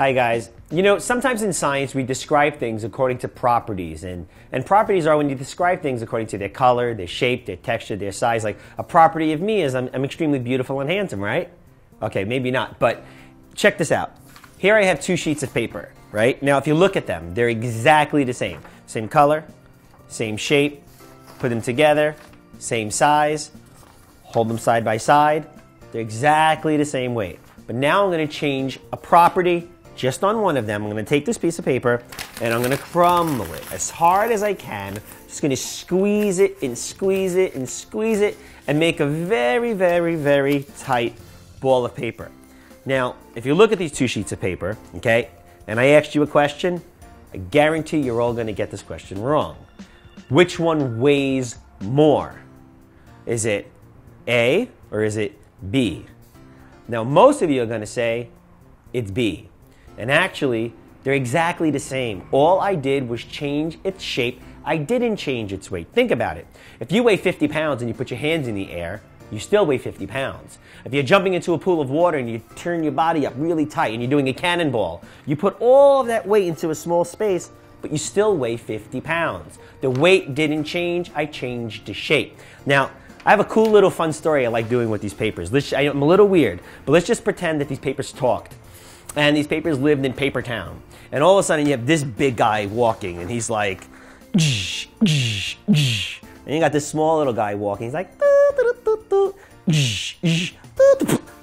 Hi guys. You know, sometimes in science we describe things according to properties, and, and properties are when you describe things according to their color, their shape, their texture, their size. Like a property of me is I'm, I'm extremely beautiful and handsome, right? Okay, maybe not, but check this out. Here I have two sheets of paper, right? Now if you look at them, they're exactly the same. Same color, same shape, put them together, same size, hold them side by side, they're exactly the same weight. But now I'm going to change a property just on one of them. I'm going to take this piece of paper and I'm going to crumble it as hard as I can. Just to squeeze it and squeeze it and squeeze it and make a very, very, very tight ball of paper. Now, if you look at these two sheets of paper, okay, and I asked you a question, I guarantee you're all going to get this question wrong. Which one weighs more? Is it A or is it B? Now, most of you are going to say it's B. And actually, they're exactly the same. All I did was change its shape. I didn't change its weight. Think about it. If you weigh 50 pounds and you put your hands in the air, you still weigh 50 pounds. If you're jumping into a pool of water and you turn your body up really tight and you're doing a cannonball, you put all of that weight into a small space, but you still weigh 50 pounds. The weight didn't change, I changed the shape. Now, I have a cool little fun story I like doing with these papers. I'm a little weird, but let's just pretend that these papers talked. And these papers lived in Paper Town. And all of a sudden you have this big guy walking and he's like, and you got this small little guy walking. He's like,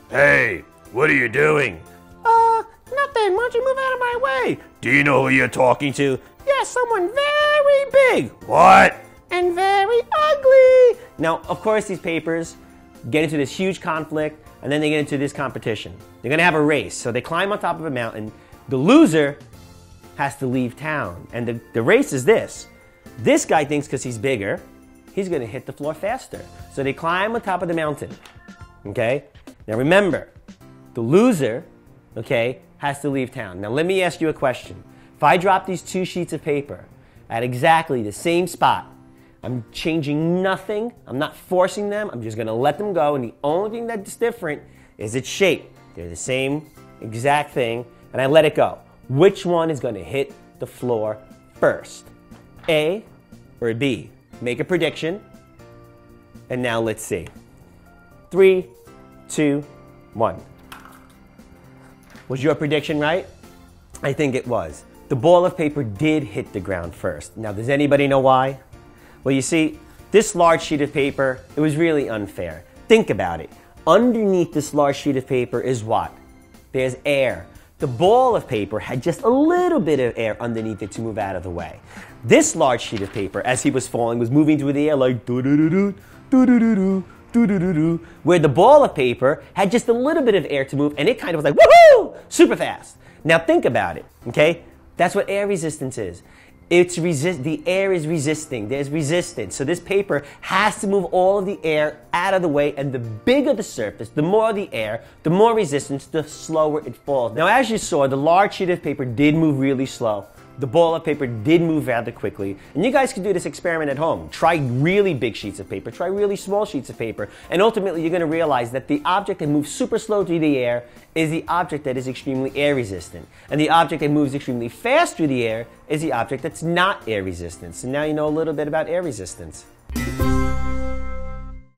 Hey, what are you doing? Uh, nothing. Why don't you move out of my way? Do you know who you're talking to? Yeah, someone very big. What? And very ugly. Now, of course, these papers get into this huge conflict and then they get into this competition. They're gonna have a race. So they climb on top of a mountain. The loser has to leave town. And the, the race is this. This guy thinks because he's bigger, he's gonna hit the floor faster. So they climb on top of the mountain. Okay? Now remember, the loser, okay, has to leave town. Now let me ask you a question. If I drop these two sheets of paper at exactly the same spot, I'm changing nothing. I'm not forcing them. I'm just to let them go. And the only thing that's different is its shape. They're the same exact thing. And I let it go. Which one is to hit the floor first? A or B? Make a prediction. And now let's see. Three, two, one. Was your prediction right? I think it was. The ball of paper did hit the ground first. Now, does anybody know why? Well, you see, this large sheet of paper, it was really unfair. Think about it. Underneath this large sheet of paper is what? There's air. The ball of paper had just a little bit of air underneath it to move out of the way. This large sheet of paper, as he was falling, was moving through the air like do do do do do do do do do do do where the ball of paper had just a little bit of air to move and it kind of was like woohoo super fast. Now think about it, okay? That's what air resistance is. It's resist, the air is resisting. There's resistance. So this paper has to move all of the air out of the way. And the bigger the surface, the more the air, the more resistance, the slower it falls. Now, as you saw, the large sheet of paper did move really slow the ball of paper did move rather quickly. And you guys can do this experiment at home. Try really big sheets of paper, try really small sheets of paper, and ultimately you're going to realize that the object that moves super slow through the air is the object that is extremely air resistant. And the object that moves extremely fast through the air is the object that's not air resistant. So now you know a little bit about air resistance.